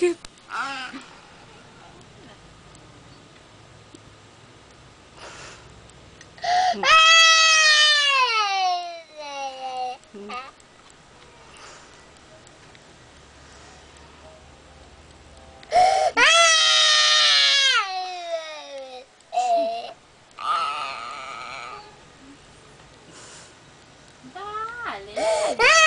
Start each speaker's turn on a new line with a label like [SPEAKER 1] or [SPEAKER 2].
[SPEAKER 1] que. Vale.